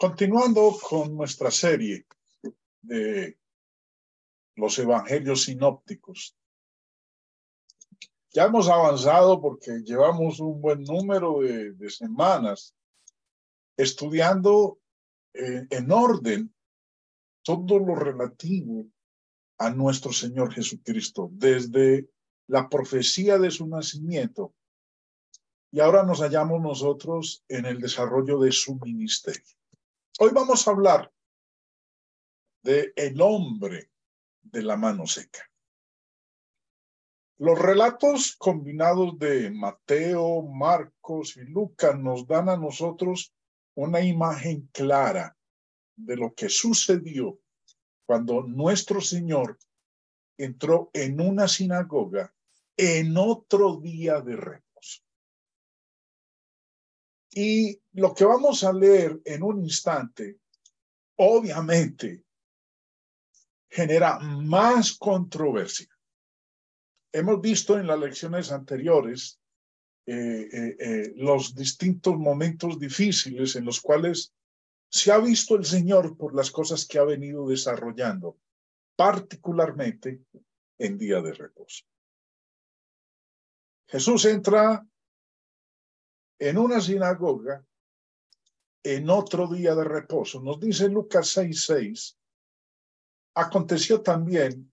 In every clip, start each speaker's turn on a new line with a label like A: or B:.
A: Continuando con nuestra serie de los evangelios sinópticos. Ya hemos avanzado porque llevamos un buen número de, semanas estudiando eh, en orden todo lo relativo a nuestro Señor Jesucristo, desde la profecía de su nacimiento. Y ahora nos hallamos nosotros en el desarrollo de su ministerio. Hoy vamos a hablar de el hombre de la mano seca. Los relatos combinados de Mateo, Marcos y Lucas nos dan a nosotros una imagen clara de lo que sucedió cuando nuestro Señor entró en una sinagoga en otro día de reposo. Y lo que vamos a leer en un instante, obviamente, genera más controversia. Hemos visto en las lecciones anteriores eh, eh, eh, los distintos momentos difíciles en los cuales se ha visto el Señor por las cosas que ha venido desarrollando, particularmente en día de reposo. Jesús entra en una sinagoga en otro día de reposo. Nos dice Lucas 6:6, aconteció también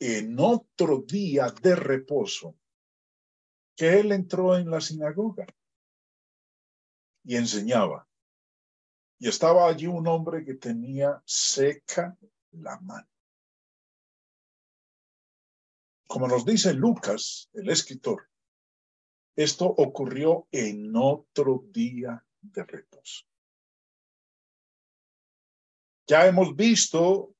A: en otro día de reposo que él entró en la sinagoga y enseñaba. Y estaba allí un hombre que tenía seca la mano. Como nos dice Lucas, el escritor, esto ocurrió en otro día de reposo. Ya hemos visto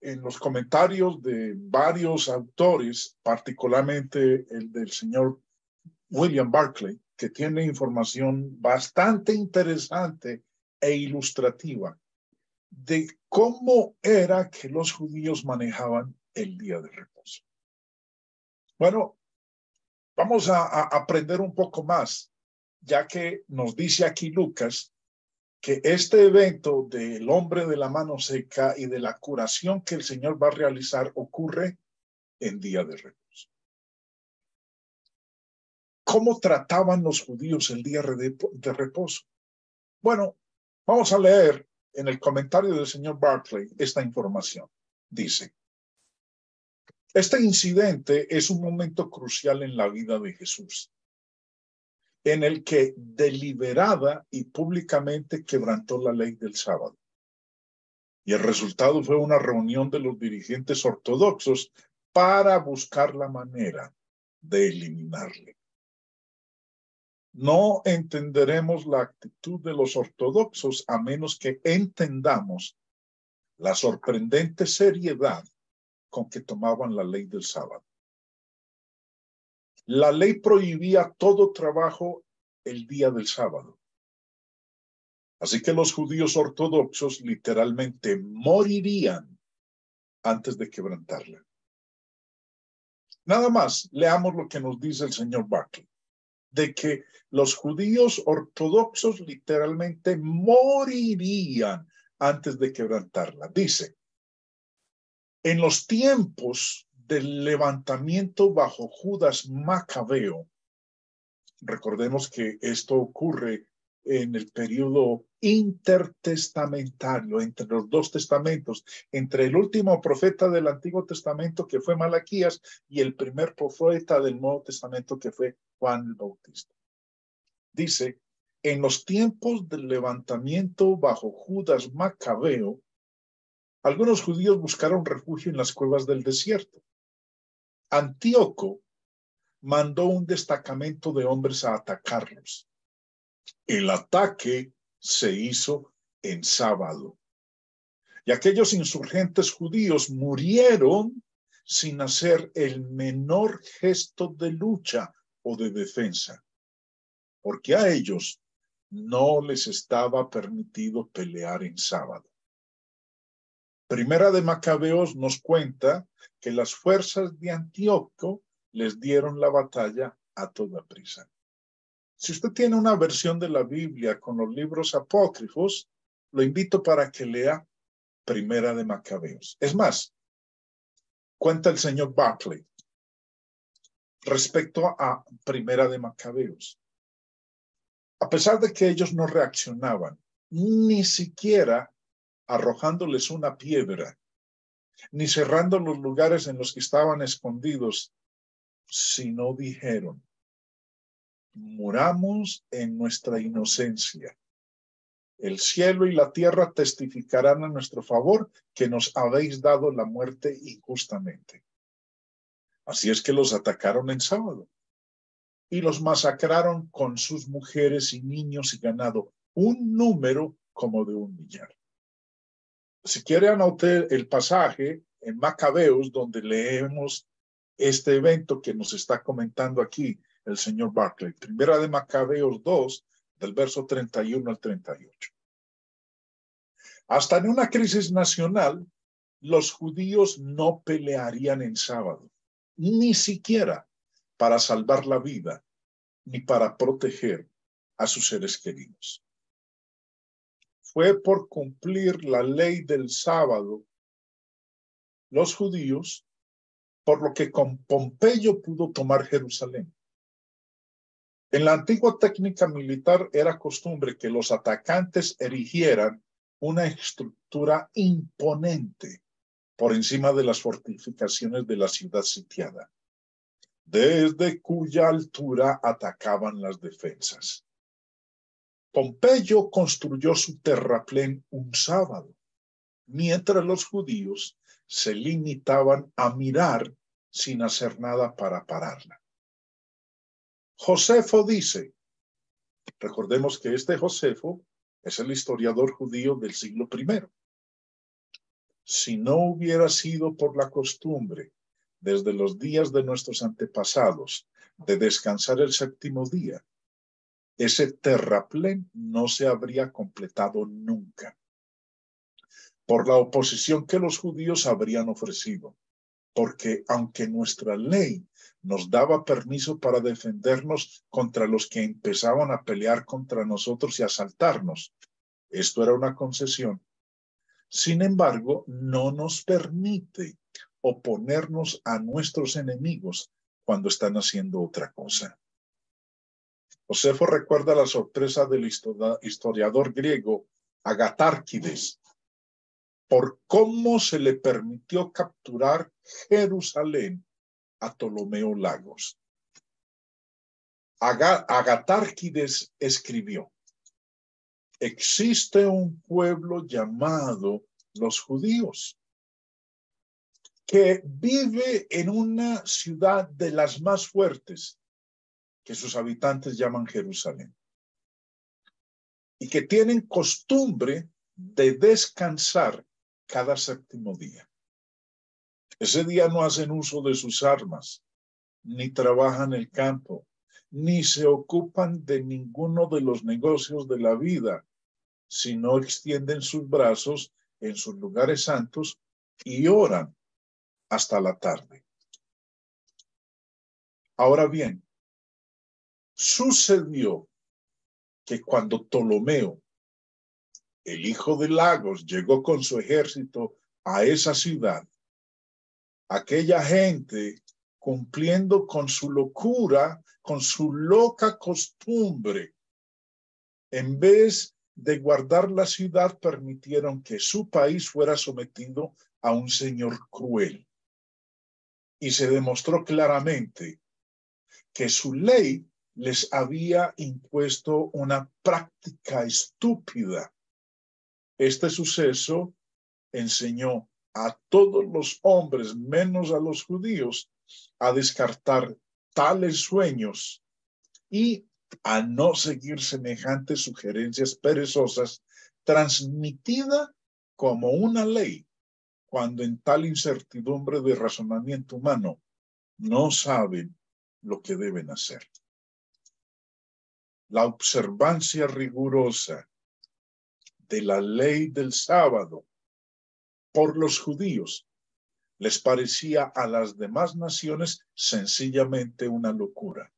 A: en los comentarios de varios autores, particularmente el del señor William Barclay, que tiene información bastante interesante e ilustrativa de cómo era que los judíos manejaban el día de reposo. Bueno, vamos a, aprender un poco más, ya que nos dice aquí Lucas que este evento del hombre de la mano seca y de la curación que el Señor va a realizar ocurre en día de reposo. ¿Cómo trataban los judíos el día de reposo? Bueno, Vamos a leer en el comentario del señor Barclay esta información. Dice, este incidente es un momento crucial en la vida de Jesús, en el que deliberada y públicamente quebrantó la ley del sábado. Y el resultado fue una reunión de los dirigentes ortodoxos para buscar la manera de eliminarle no entenderemos la actitud de los ortodoxos a menos que entendamos la sorprendente seriedad con que tomaban la ley del sábado. La ley prohibía todo trabajo el día del sábado. Así que los judíos ortodoxos literalmente morirían antes de quebrantarla. Nada más, leamos lo que nos dice el señor Buckley de que los judíos ortodoxos literalmente morirían antes de quebrantarla. Dice, en los tiempos del levantamiento bajo Judas Macabeo, recordemos que esto ocurre en el periodo intertestamentario, entre los dos testamentos, entre el último profeta del Antiguo Testamento que fue Malaquías y el primer profeta del Nuevo Testamento que fue Juan el Bautista. Dice, en los tiempos del levantamiento bajo Judas Macabeo, algunos judíos buscaron refugio en las cuevas del desierto. Antíoco mandó un destacamento de hombres a atacarlos. El ataque se hizo en sábado. Y aquellos insurgentes judíos murieron sin hacer el menor gesto de lucha o de defensa, porque a ellos no les estaba permitido pelear en sábado. Primera de Macabeos nos cuenta que las fuerzas de Antíoco les dieron la batalla a toda prisa. Si usted tiene una versión de la Biblia con los libros apócrifos, lo invito para que lea Primera de Macabeos. Es más, cuenta el señor Barclay respecto a Primera de Macabeos. A pesar de que ellos no reaccionaban, ni siquiera arrojándoles una piedra, ni cerrando los lugares en los que estaban escondidos, sino dijeron, muramos en nuestra inocencia. El cielo y la tierra testificarán a nuestro favor que nos habéis dado la muerte injustamente. Así es que los atacaron en sábado y los masacraron con sus mujeres y niños y ganado, un número como de un millar. Si quiere anotar el pasaje en Macabeos, donde leemos este evento que nos está comentando aquí el señor Barclay. Primera de Macabeos 2, del verso 31 al 38. Hasta en una crisis nacional, los judíos no pelearían en sábado, ni siquiera para salvar la vida, ni para proteger a sus seres queridos. Fue por cumplir la ley del sábado los judíos, por lo que con Pompeyo pudo tomar Jerusalén. En la antigua técnica militar era costumbre que los atacantes erigieran una estructura imponente por encima de las fortificaciones de la ciudad sitiada, desde cuya altura atacaban las defensas. Pompeyo construyó su terraplén un sábado, mientras los judíos se limitaban a mirar sin hacer nada para pararla. Josefo dice, recordemos que este Josefo es el historiador judío del siglo I. Si no hubiera sido por la costumbre desde los días de nuestros antepasados de descansar el séptimo día, ese terraplén no se habría completado nunca por la oposición que los judíos habrían ofrecido, porque aunque nuestra ley nos daba permiso para defendernos contra los que empezaban a pelear contra nosotros y asaltarnos. Esto era una concesión. Sin embargo, no nos permite oponernos a nuestros enemigos cuando están haciendo otra cosa. Josefo recuerda la sorpresa del historiador griego Agatárquides por cómo se le permitió capturar Jerusalén a Ptolomeo Lagos. Agatárquides escribió, existe un pueblo llamado los judíos que vive en una ciudad de las más fuertes que sus habitantes llaman Jerusalén y que tienen costumbre de descansar cada séptimo día. Ese día no hacen uso de sus armas, ni trabajan el campo, ni se ocupan de ninguno de los negocios de la vida, sino extienden sus brazos en sus lugares santos y oran hasta la tarde. Ahora bien, sucedió que cuando Ptolomeo, el hijo de Lagos, llegó con su ejército a esa ciudad, aquella gente cumpliendo con su locura, con su loca costumbre, en vez de guardar la ciudad, permitieron que su país fuera sometido a un señor cruel. Y se demostró claramente que su ley les había impuesto una práctica estúpida. Este suceso enseñó a todos los hombres, menos a los judíos, a descartar tales sueños y a no seguir semejantes sugerencias perezosas transmitida como una ley, cuando en tal incertidumbre de razonamiento humano no saben lo que deben hacer. La observancia rigurosa de la ley del sábado por los judíos les parecía a las demás naciones sencillamente una locura,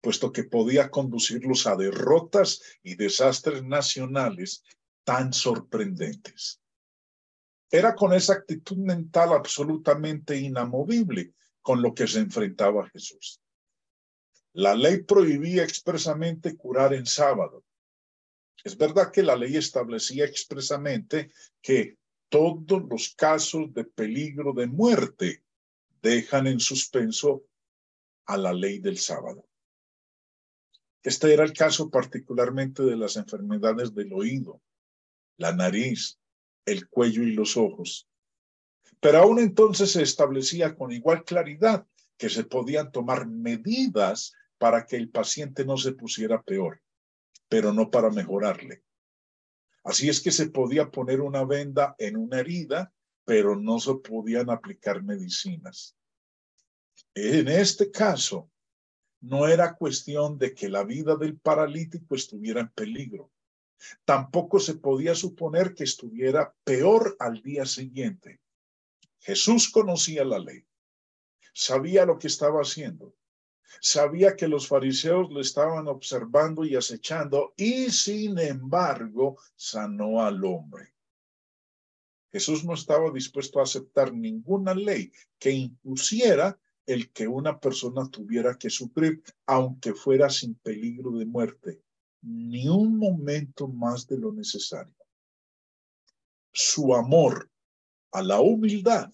A: puesto que podía conducirlos a derrotas y desastres nacionales tan sorprendentes. Era con esa actitud mental absolutamente inamovible con lo que se enfrentaba Jesús. La ley prohibía expresamente curar en sábado. Es verdad que la ley establecía expresamente que todos los casos de peligro de muerte dejan en suspenso a la ley del sábado. Este era el caso particularmente de las enfermedades del oído, la nariz, el cuello y los ojos. Pero aún entonces se establecía con igual claridad que se podían tomar medidas para que el paciente no se pusiera peor, pero no para mejorarle. Así es que se podía poner una venda en una herida, pero no se podían aplicar medicinas. En este caso, no era cuestión de que la vida del paralítico estuviera en peligro. Tampoco se podía suponer que estuviera peor al día siguiente. Jesús conocía la ley, sabía lo que estaba haciendo, sabía que los fariseos lo estaban observando y acechando y sin embargo sanó al hombre. Jesús no estaba dispuesto a aceptar ninguna ley que impusiera el que una persona tuviera que sufrir, aunque fuera sin peligro de muerte, ni un momento más de lo necesario. Su amor a la humildad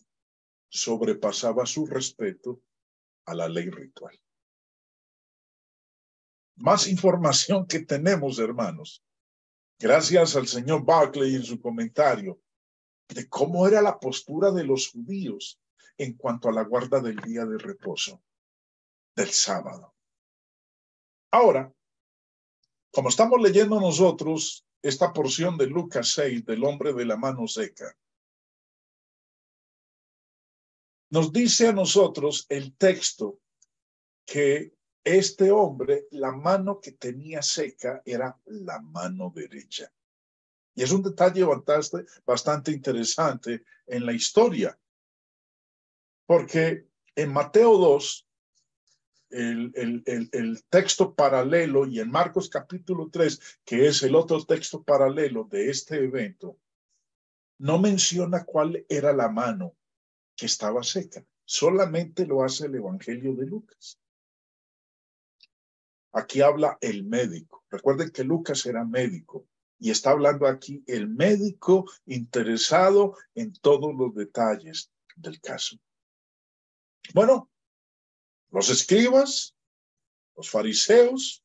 A: sobrepasaba su respeto a la ley ritual. Más información que tenemos, hermanos, gracias al señor Barclay en su comentario, de cómo era la postura de los judíos en cuanto a la guarda del día de reposo, del sábado. Ahora, como estamos leyendo nosotros esta porción de Lucas 6 del hombre de la mano seca, nos dice a nosotros el texto que este hombre, la mano que tenía seca era la mano derecha. Y es un detalle bastante, interesante en la historia, porque en Mateo 2, el, el, el, texto paralelo y en Marcos capítulo 3, que es el otro texto paralelo de este evento, no menciona cuál era la mano que estaba seca. Solamente lo hace el Evangelio de Lucas. Aquí habla el médico. Recuerden que Lucas era médico y está hablando aquí el médico interesado en todos los detalles del caso. Bueno, los escribas, los fariseos,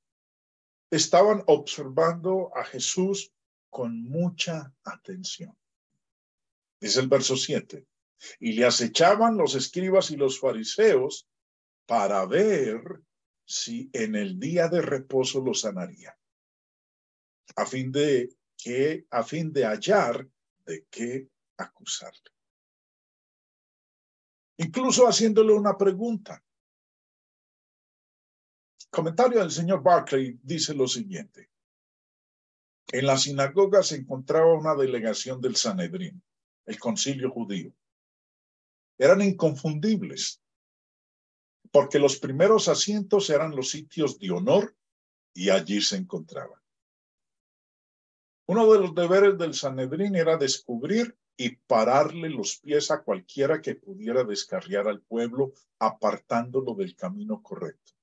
A: estaban observando a Jesús con mucha atención. Dice el verso 7. Y le acechaban los escribas y los fariseos para ver si en el día de reposo lo sanaría, a fin de que, a fin de hallar de qué acusarle. Incluso haciéndole una pregunta. comentario del señor Barclay dice lo siguiente. En la sinagoga se encontraba una delegación del Sanedrín, el concilio judío. Eran inconfundibles porque los primeros asientos eran los sitios de honor y allí se encontraban. Uno de los deberes del Sanedrín era descubrir y pararle los pies a cualquiera que pudiera descarriar al pueblo, apartándolo del camino correcto.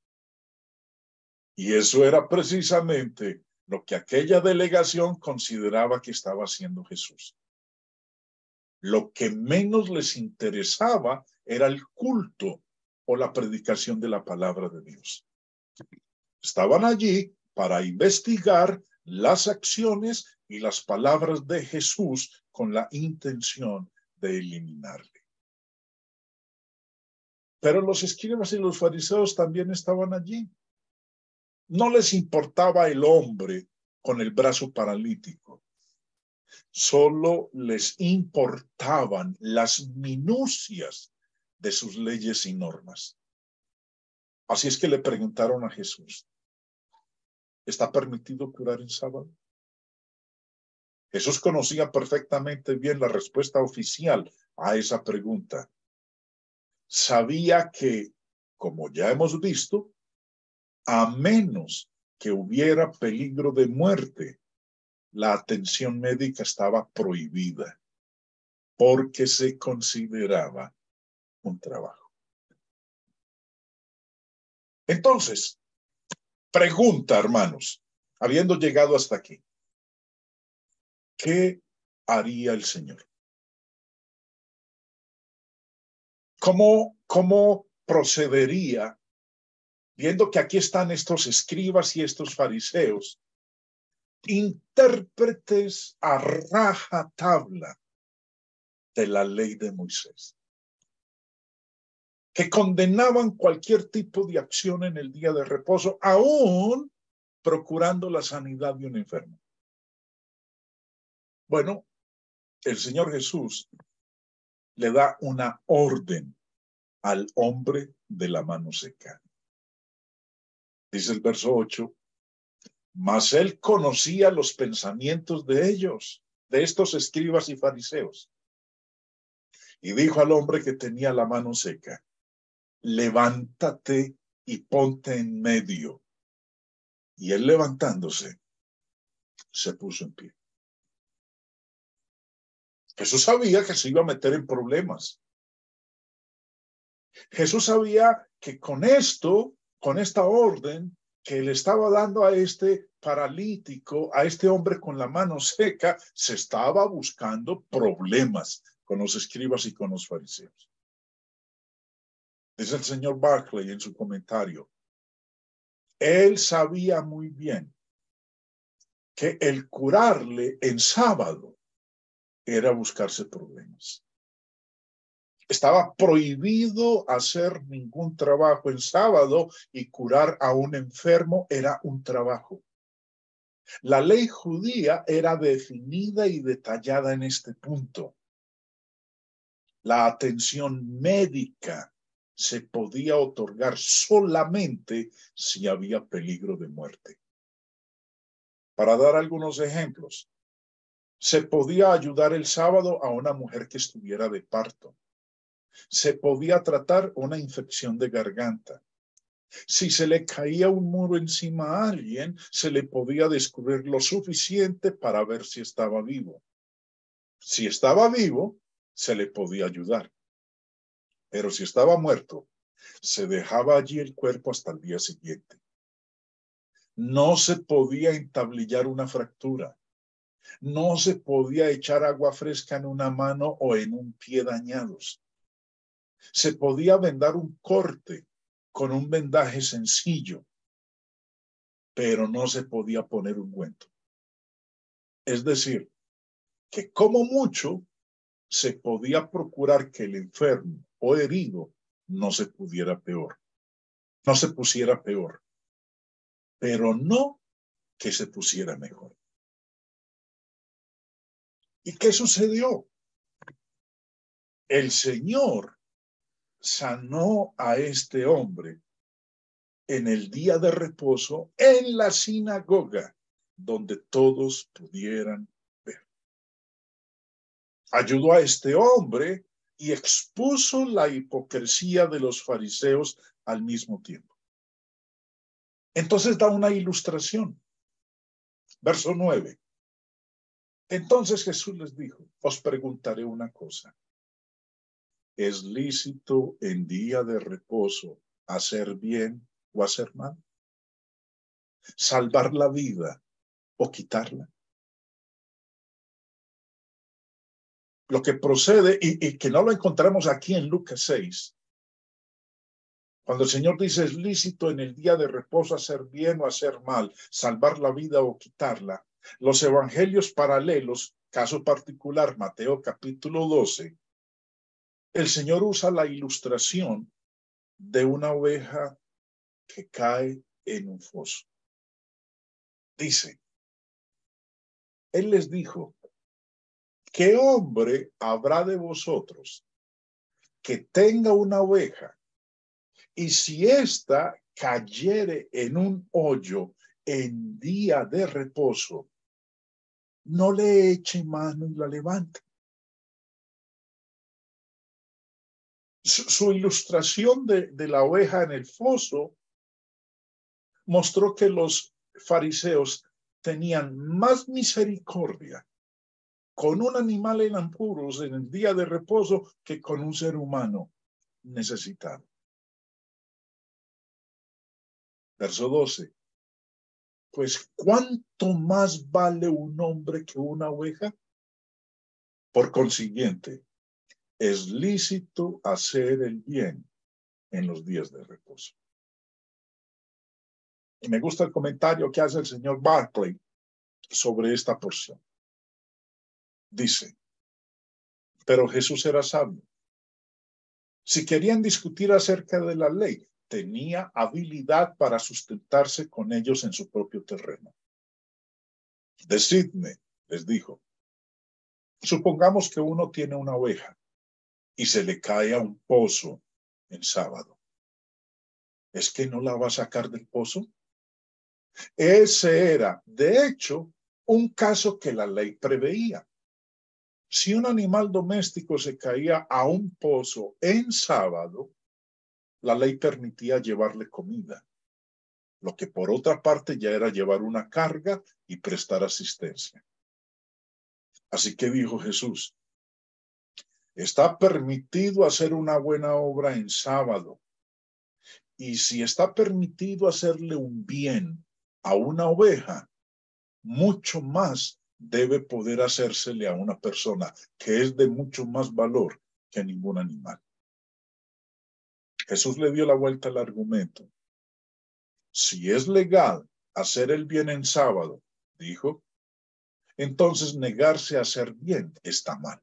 A: Y eso era precisamente lo que aquella delegación consideraba que estaba haciendo Jesús. Lo que menos les interesaba era el culto o la predicación de la palabra de Dios. Estaban allí para investigar las acciones y las palabras de Jesús con la intención de eliminarle. Pero los escribas y los fariseos también estaban allí. No les importaba el hombre con el brazo paralítico. Solo les importaban las minucias de sus leyes y normas. Así es que le preguntaron a Jesús, ¿está permitido curar en sábado? Jesús conocía perfectamente bien la respuesta oficial a esa pregunta. Sabía que, como ya hemos visto, a menos que hubiera peligro de muerte, la atención médica estaba prohibida porque se consideraba un trabajo. Entonces, pregunta, hermanos, habiendo llegado hasta aquí, ¿qué haría el Señor? ¿Cómo, cómo procedería viendo que aquí están estos escribas y estos fariseos, intérpretes a raja tabla de la ley de Moisés, que condenaban cualquier tipo de acción en el día de reposo, aún procurando la sanidad de un enfermo. Bueno, el Señor Jesús le da una orden al hombre de la mano seca. Dice el verso 8, mas él conocía los pensamientos de ellos, de estos escribas y fariseos. Y dijo al hombre que tenía la mano seca, levántate y ponte en medio. Y él levantándose, se puso en pie. Jesús sabía que se iba a meter en problemas. Jesús sabía que con esto, con esta orden que le estaba dando a este paralítico, a este hombre con la mano seca, se estaba buscando problemas con los escribas y con los fariseos. Dice el señor Barclay en su comentario. Él sabía muy bien que el curarle en sábado era buscarse problemas. Estaba prohibido hacer ningún trabajo en sábado y curar a un enfermo era un trabajo. La ley judía era definida y detallada en este punto. La atención médica se podía otorgar solamente si había peligro de muerte. Para dar algunos ejemplos, se podía ayudar el sábado a una mujer que estuviera de parto. Se podía tratar una infección de garganta. Si se le caía un muro encima a alguien, se le podía descubrir lo suficiente para ver si estaba vivo. Si estaba vivo, se le podía ayudar. Pero si estaba muerto, se dejaba allí el cuerpo hasta el día siguiente. No se podía entablillar una fractura. No se podía echar agua fresca en una mano o en un pie dañados. Se podía vendar un corte con un vendaje sencillo, pero no se podía poner un cuento. Es decir, que como mucho se podía procurar que el enfermo o herido no se pudiera peor, no se pusiera peor, pero no que se pusiera mejor. ¿Y qué sucedió? El Señor sanó a este hombre en el día de reposo en la sinagoga, donde todos pudieran ayudó a este hombre y expuso la hipocresía de los fariseos al mismo tiempo. Entonces da una ilustración. Verso 9. Entonces Jesús les dijo, os preguntaré una cosa. ¿Es lícito en día de reposo hacer bien o hacer mal? ¿Salvar la vida o quitarla? Lo que procede y, que no lo encontramos aquí en Lucas 6. Cuando el Señor dice es lícito en el día de reposo hacer bien o hacer mal, salvar la vida o quitarla, los evangelios paralelos, caso particular, Mateo capítulo 12, el Señor usa la ilustración de una oveja que cae en un foso. Dice, Él les dijo, ¿qué hombre habrá de vosotros que tenga una oveja y si ésta cayere en un hoyo en día de reposo, no le eche mano y la levante? Su, ilustración de, de la oveja en el foso mostró que los fariseos tenían más misericordia con un animal en apuros en el día de reposo que con un ser humano necesitado. Verso 12. Pues ¿cuánto más vale un hombre que una oveja? Por consiguiente, es lícito hacer el bien en los días de reposo. Y me gusta el comentario que hace el señor Barclay sobre esta porción. Dice, pero Jesús era sabio. Si querían discutir acerca de la ley, tenía habilidad para sustentarse con ellos en su propio terreno. Decidme, les dijo, supongamos que uno tiene una oveja y se le cae a un pozo en sábado. ¿Es que no la va a sacar del pozo? Ese era, de hecho, un caso que la ley preveía. Si un animal doméstico se caía a un pozo en sábado, la ley permitía llevarle comida, lo que por otra parte ya era llevar una carga y prestar asistencia. Así que dijo Jesús, está permitido hacer una buena obra en sábado. Y si está permitido hacerle un bien a una oveja, mucho más debe poder hacérsele a una persona que es de mucho más valor que ningún animal. Jesús le dio la vuelta al argumento. Si es legal hacer el bien en sábado, dijo, entonces negarse a hacer bien está mal.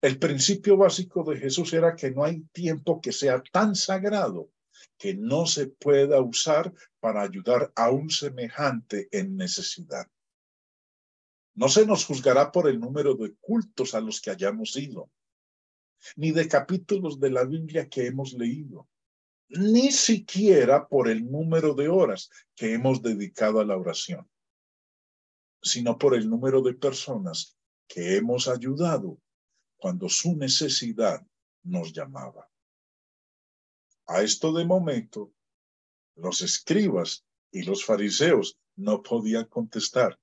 A: El principio básico de Jesús era que no hay tiempo que sea tan sagrado que no se pueda usar para ayudar a un semejante en necesidad. No se nos juzgará por el número de cultos a los que hayamos ido, ni de capítulos de la Biblia que hemos leído, ni siquiera por el número de horas que hemos dedicado a la oración, sino por el número de personas que hemos ayudado cuando su necesidad nos llamaba. A esto de momento, los escribas y los fariseos no podían contestar,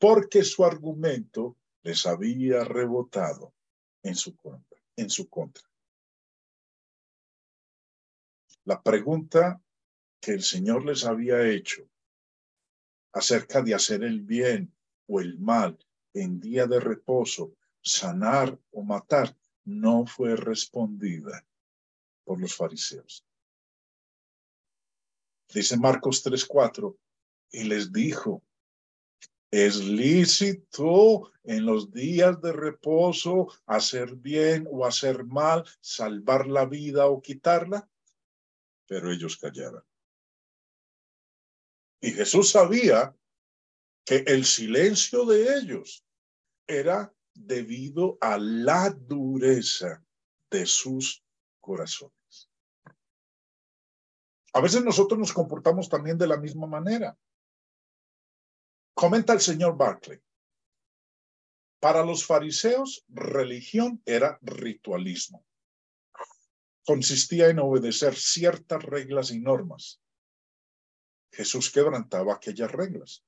A: porque su argumento les había rebotado en su contra. En su contra. La pregunta que el Señor les había hecho acerca de hacer el bien o el mal en día de reposo, sanar o matar, no fue respondida por los fariseos. Dice Marcos 3:4, y les dijo, es lícito en los días de reposo hacer bien o hacer mal, salvar la vida o quitarla, pero ellos callaron. Y Jesús sabía que el silencio de ellos era debido a la dureza de sus corazones. A veces nosotros nos comportamos también de la misma manera. Comenta el señor Barclay. Para los fariseos, religión era ritualismo. Consistía en obedecer ciertas reglas y normas. Jesús quebrantaba aquellas reglas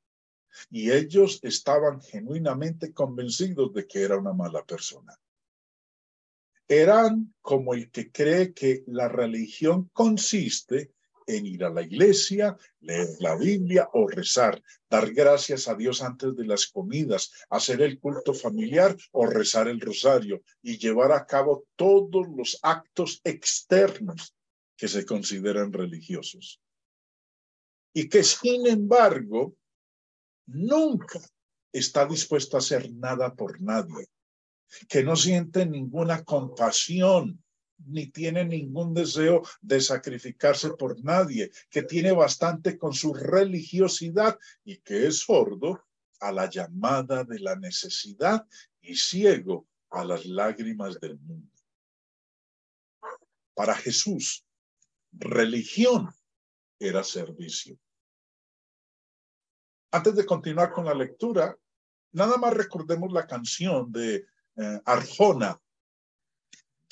A: y ellos estaban genuinamente convencidos de que era una mala persona eran como el que cree que la religión consiste en ir a la iglesia, leer la Biblia o rezar, dar gracias a Dios antes de las comidas, hacer el culto familiar o rezar el rosario y llevar a cabo todos los actos externos que se consideran religiosos. Y que sin embargo, nunca está dispuesto a hacer nada por nadie que no siente ninguna compasión ni tiene ningún deseo de sacrificarse por nadie, que tiene bastante con su religiosidad y que es sordo a la llamada de la necesidad y ciego a las lágrimas del mundo. Para Jesús, religión era servicio. Antes de continuar con la lectura, nada más recordemos la canción de eh, Arjona.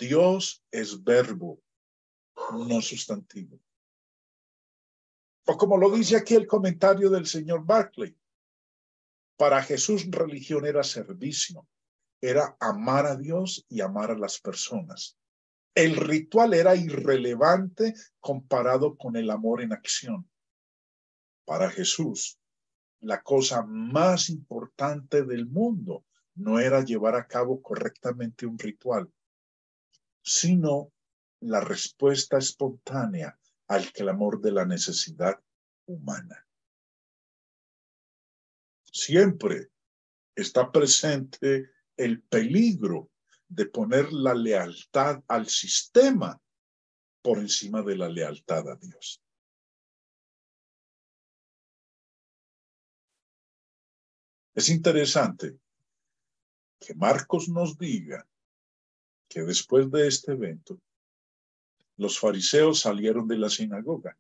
A: Dios es verbo, no sustantivo. O como lo dice aquí el comentario del señor Barclay, para Jesús religión era servicio, era amar a Dios y amar a las personas. El ritual era irrelevante comparado con el amor en acción. Para Jesús, la cosa más importante del mundo no era llevar a cabo correctamente un ritual, sino la respuesta espontánea al clamor de la necesidad humana. Siempre está presente el peligro de poner la lealtad al sistema por encima de la lealtad a Dios. Es interesante que Marcos nos diga que después de este evento, los fariseos salieron de la sinagoga,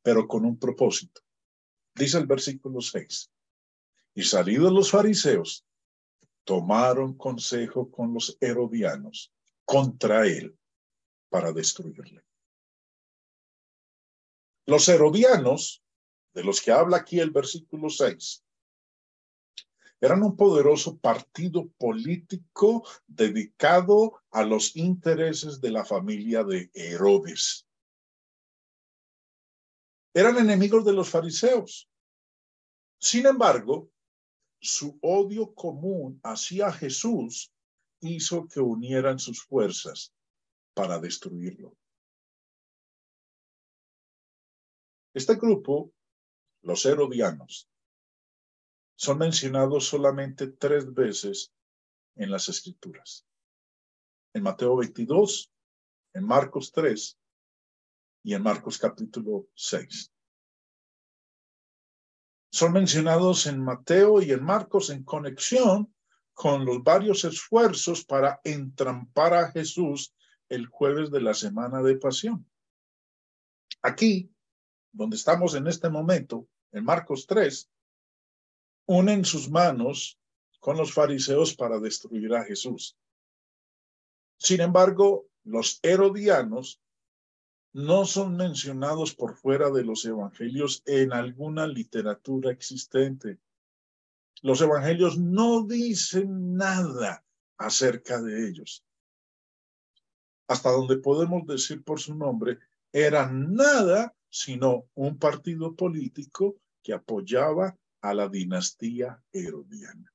A: pero con un propósito. Dice el versículo 6, y salidos los fariseos, tomaron consejo con los herodianos contra él para destruirle. Los herodianos, de los que habla aquí el versículo 6, eran un poderoso partido político dedicado a los intereses de la familia de Herodes. Eran enemigos de los fariseos. Sin embargo, su odio común hacia Jesús hizo que unieran sus fuerzas para destruirlo. Este grupo, los herodianos, son mencionados solamente tres veces en las escrituras. En Mateo 22, en Marcos 3 y en Marcos capítulo 6. Son mencionados en Mateo y en Marcos en conexión con los varios esfuerzos para entrampar a Jesús el jueves de la semana de pasión. Aquí, donde estamos en este momento, en Marcos 3, unen sus manos con los fariseos para destruir a Jesús. Sin embargo, los herodianos no son mencionados por fuera de los evangelios en alguna literatura existente. Los evangelios no dicen nada acerca de ellos. Hasta donde podemos decir por su nombre, eran nada sino un partido político que apoyaba a la dinastía herodiana.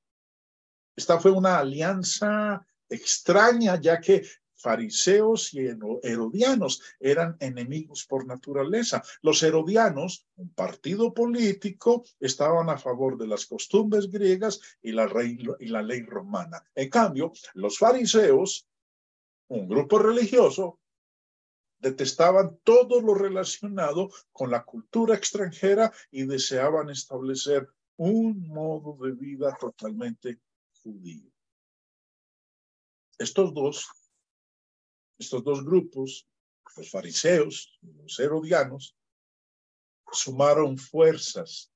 A: Esta fue una alianza extraña, ya que fariseos y herodianos eran enemigos por naturaleza. Los herodianos, un partido político, estaban a favor de las costumbres griegas y la, y la ley romana. En cambio, los fariseos, un grupo religioso, detestaban todo lo relacionado con la cultura extranjera y deseaban establecer un modo de vida totalmente judío. Estos dos, estos dos grupos, los fariseos los herodianos, sumaron fuerzas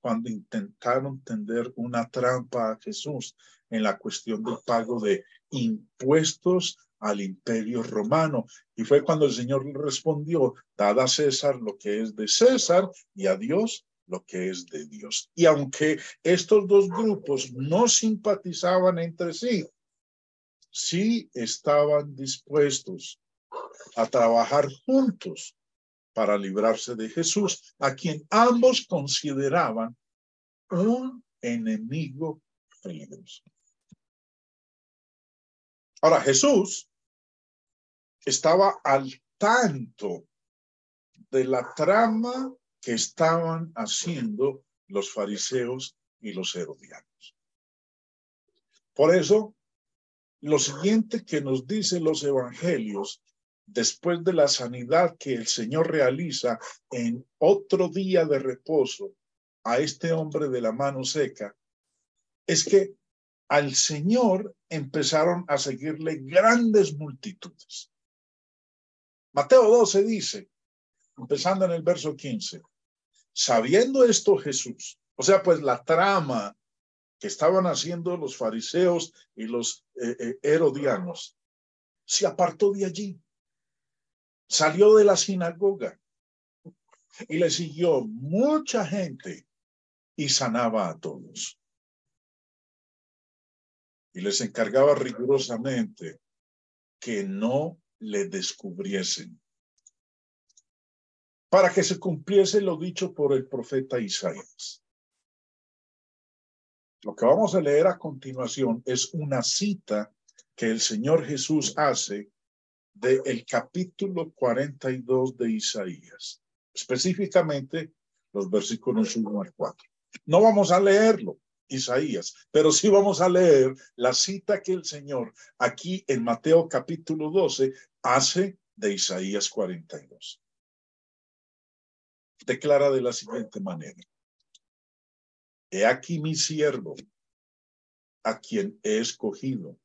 A: cuando intentaron tender una trampa a Jesús en la cuestión del pago de impuestos al imperio romano. Y fue cuando el Señor respondió, dad a César lo que es de César y a Dios lo que es de Dios. Y aunque estos dos grupos no simpatizaban entre sí, sí estaban dispuestos a trabajar juntos para librarse de Jesús, a quien ambos consideraban un enemigo peligroso. Ahora, Jesús estaba al tanto de la trama que estaban haciendo los fariseos y los herodianos. Por eso, lo siguiente que nos dicen los evangelios, después de la sanidad que el Señor realiza en otro día de reposo a este hombre de la mano seca, es que al Señor empezaron a seguirle grandes multitudes. Mateo 12 dice, empezando en el verso 15, sabiendo esto Jesús, o sea, pues la trama que estaban haciendo los fariseos y los eh, eh, herodianos, se apartó de allí, salió de la sinagoga Y le siguió mucha gente y sanaba a todos. Y les encargaba rigurosamente que no le descubriesen para que se cumpliese lo dicho por el profeta Isaías. Lo que vamos a leer a continuación es una cita que el Señor Jesús hace del capítulo 42 de Isaías, específicamente los versículos 1 al 4. No vamos a leerlo, Isaías, pero sí vamos a leer la cita que el Señor aquí en Mateo capítulo 12 hace de Isaías 42. Declara de la siguiente manera. He aquí mi siervo, a quien he escogido,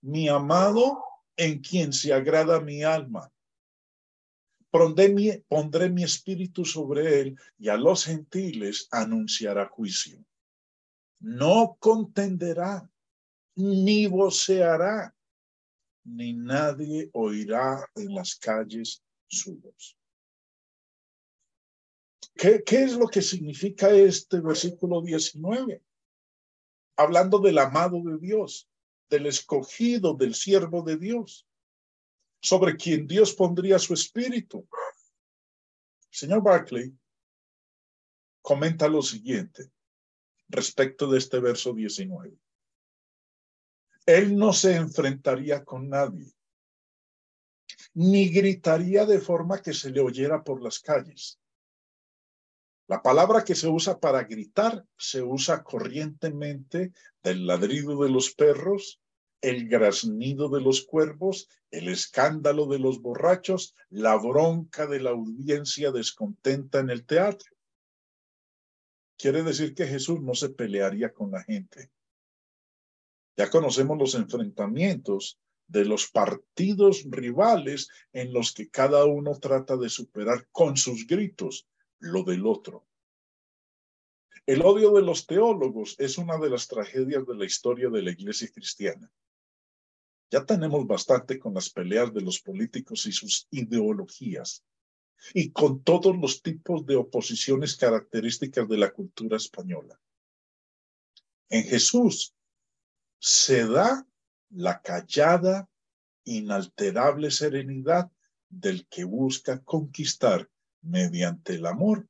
A: mi amado en quien se agrada mi alma. Pondré mi, pondré mi espíritu sobre él y a los gentiles anunciará juicio. No contenderá, ni voceará, ni nadie oirá en las calles su voz. ¿Qué, ¿Qué, es lo que significa este versículo 19? Hablando del amado de Dios del escogido, del siervo de Dios, sobre quien Dios pondría su espíritu. señor Barclay comenta lo siguiente respecto de este verso 19. Él no se enfrentaría con nadie, ni gritaría de forma que se le oyera por las calles. La palabra que se usa para gritar se usa corrientemente del ladrido de los perros, el graznido de los cuervos, el escándalo de los borrachos, la bronca de la audiencia descontenta en el teatro. Quiere decir que Jesús no se pelearía con la gente. Ya conocemos los enfrentamientos de los partidos rivales en los que cada uno trata de superar con sus gritos lo del otro. El odio de los teólogos es una de las tragedias de la historia de la iglesia cristiana. Ya tenemos bastante con las peleas de los políticos y sus ideologías, y con todos los tipos de oposiciones características de la cultura española. En Jesús se da la callada, inalterable serenidad del que busca conquistar mediante el amor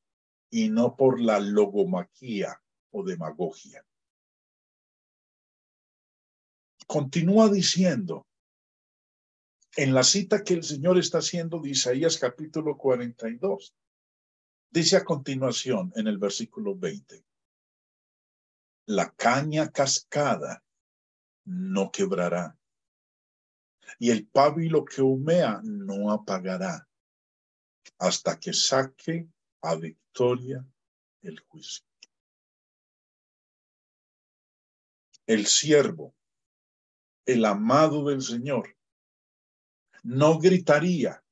A: y no por la logomaquía o demagogia. Continúa diciendo en la cita que el Señor está haciendo de Isaías capítulo 42. Dice a continuación en el versículo 20, la caña cascada no quebrará y el pábilo que humea no apagará hasta que saque a victoria el juicio. El siervo, el amado del Señor, no gritaría,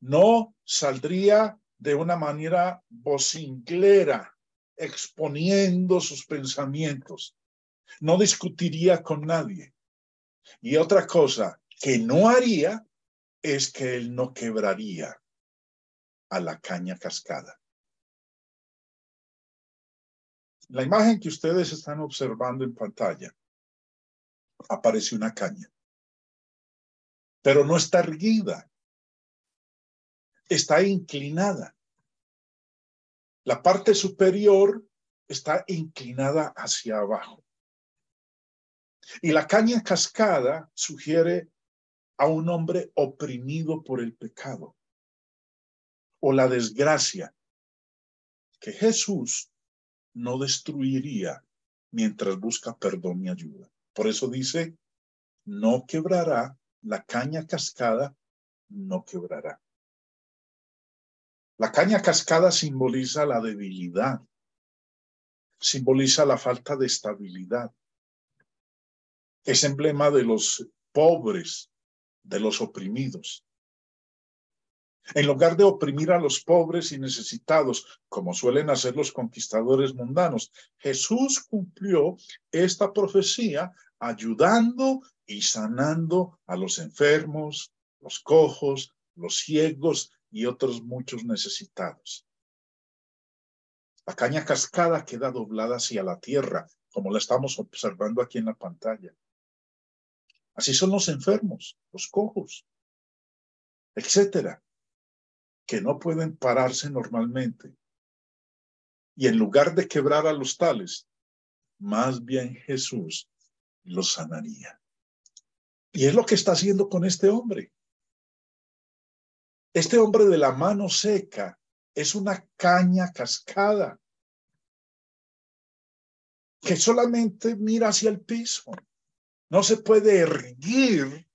A: no saldría de una manera vocinglera, exponiendo sus pensamientos, no discutiría con nadie. Y otra cosa que no haría es que él no quebraría a la caña cascada. La imagen que ustedes están observando en pantalla aparece una caña, pero no está erguida, está inclinada. La parte superior está inclinada hacia abajo. Y la caña cascada sugiere a un hombre oprimido por el pecado o la desgracia que Jesús no destruiría mientras busca perdón y ayuda. Por eso dice, no quebrará la caña cascada, no quebrará. La caña cascada simboliza la debilidad, simboliza la falta de estabilidad. Es emblema de los pobres, de los oprimidos. En lugar de oprimir a los pobres y necesitados, como suelen hacer los conquistadores mundanos, Jesús cumplió esta profecía ayudando y sanando a los enfermos, los cojos, los ciegos y otros muchos necesitados. La caña cascada queda doblada hacia la tierra, como la estamos observando aquí en la pantalla. Así son los enfermos, los cojos, etcétera, que no pueden pararse normalmente. Y en lugar de quebrar a los tales, más bien Jesús los sanaría. Y es lo que está haciendo con este hombre. Este hombre de la mano seca es una caña cascada que solamente mira hacia el piso. No se puede erguir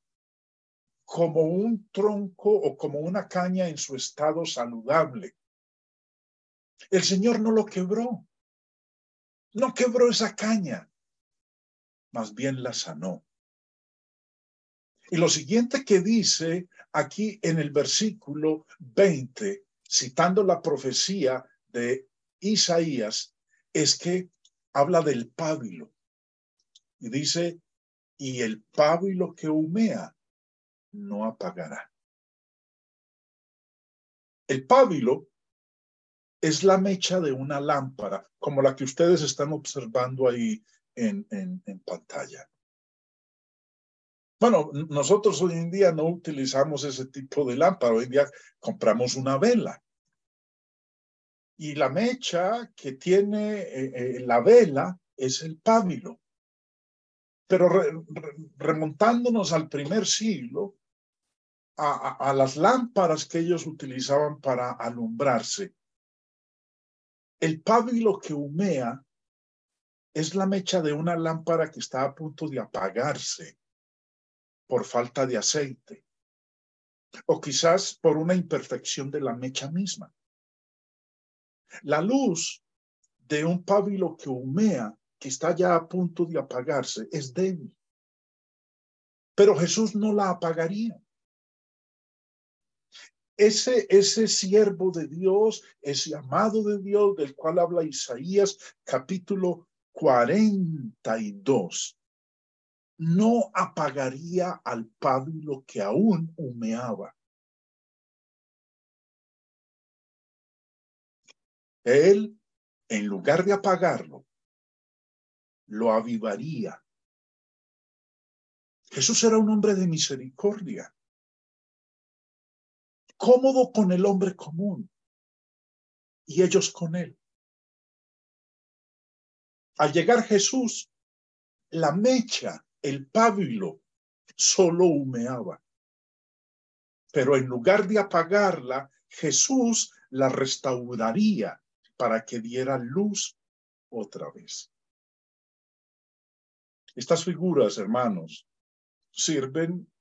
A: como un tronco o como una caña en su estado saludable. El Señor no lo quebró. No quebró esa caña, más bien la sanó. Y lo siguiente que dice aquí en el versículo 20, citando la profecía de Isaías, es que habla del pábilo. Y dice, y el pábilo que humea no apagará. El pábilo es la mecha de una lámpara, como la que ustedes están observando ahí en, en, en pantalla. Bueno, nosotros hoy en día no utilizamos ese tipo de lámpara, hoy en día compramos una vela. Y la mecha que tiene eh, eh, la vela es el pábilo. Pero remontándonos al primer siglo, a, las lámparas que ellos utilizaban para alumbrarse, el pábilo que humea es la mecha de una lámpara que está a punto de apagarse por falta de aceite o quizás por una imperfección de la mecha misma. La luz de un pábilo que humea, que está ya a punto de apagarse, es débil. Pero Jesús no la apagaría. Ese, ese siervo de Dios, ese amado de Dios del cual habla Isaías capítulo 42, no apagaría al pábilo que aún humeaba. Él, en lugar de apagarlo, lo avivaría. Jesús era un hombre de misericordia, cómodo con el hombre común y ellos con él. Al llegar Jesús, la mecha el pábilo solo humeaba. Pero en lugar de apagarla, Jesús la restauraría para que diera luz otra vez. Estas figuras, hermanos, sirven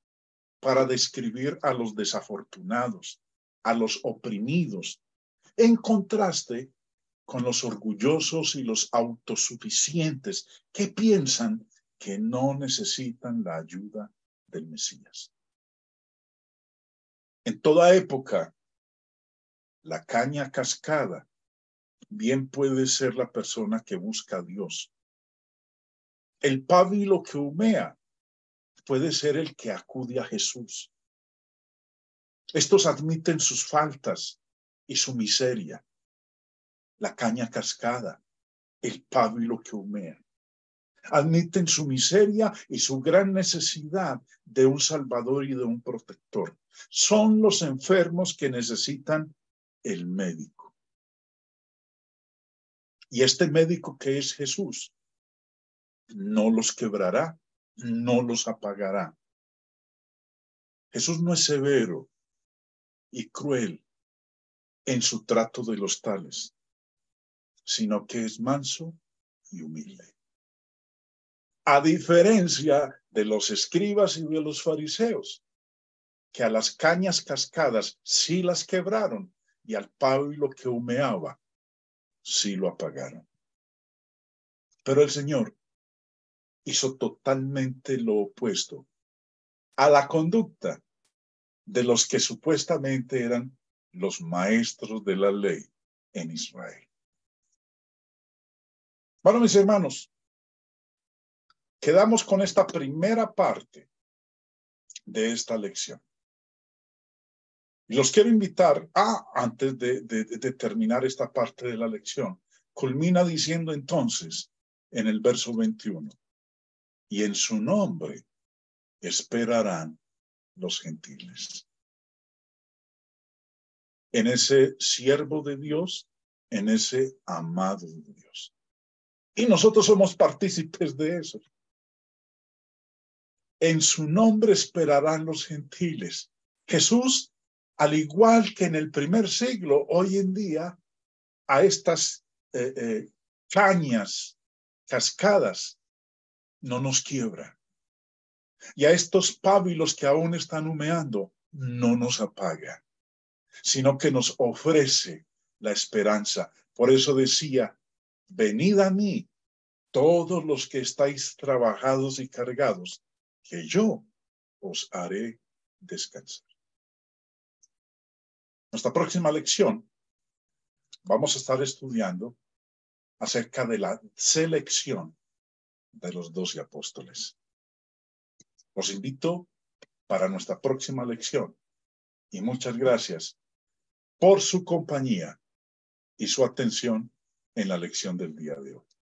A: para describir a los desafortunados, a los oprimidos, en contraste con los orgullosos y los autosuficientes que piensan que no necesitan la ayuda del Mesías. En toda época, la caña cascada bien puede ser la persona que busca a Dios. El pábilo que humea puede ser el que acude a Jesús. Estos admiten sus faltas y su miseria. La caña cascada, el pábilo que humea admiten su miseria y su gran necesidad de un salvador y de un protector. Son los enfermos que necesitan el médico. Y este médico que es Jesús no los quebrará, no los apagará. Jesús no es severo y cruel en su trato de los tales, sino que es manso y humilde a diferencia de los escribas y de los fariseos, que a las cañas cascadas sí las quebraron y al pábilo que humeaba sí lo apagaron. Pero el Señor hizo totalmente lo opuesto a la conducta de los que supuestamente eran los maestros de la ley en Israel. Bueno, mis hermanos, Quedamos con esta primera parte de esta lección. Los quiero invitar a, antes de, de terminar esta parte de la lección, culmina diciendo entonces en el verso 21, y en su nombre esperarán los gentiles. En ese siervo de Dios, en ese amado de Dios. Y nosotros somos partícipes de eso. En su nombre esperarán los gentiles. Jesús, al igual que en el primer siglo, hoy en día, a estas eh, eh, cañas, cascadas, no nos quiebra. Y a estos pábilos que aún están humeando, no nos apaga, sino que nos ofrece la esperanza. Por eso decía, venid a mí todos los que estáis trabajados y cargados, que yo os haré descansar. Nuestra próxima lección vamos a estar estudiando acerca de la selección de los doce apóstoles. Os invito para nuestra próxima lección y muchas gracias por su compañía y su atención en la lección del día de hoy.